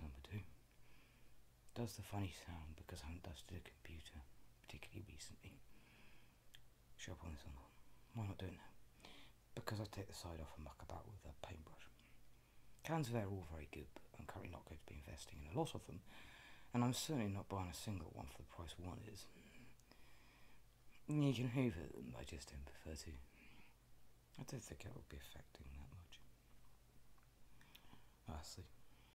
number two. Does the funny sound because I haven't dusted a computer particularly recently. Should I put this on? Why not do it now? Because I take the side off and muck about with a paintbrush. Cans of air are all very good, but I'm currently not going to be investing in a lot of them, and I'm certainly not buying a single one for the price one is. You can hoover them, I just don't prefer to. I don't think it will be effective.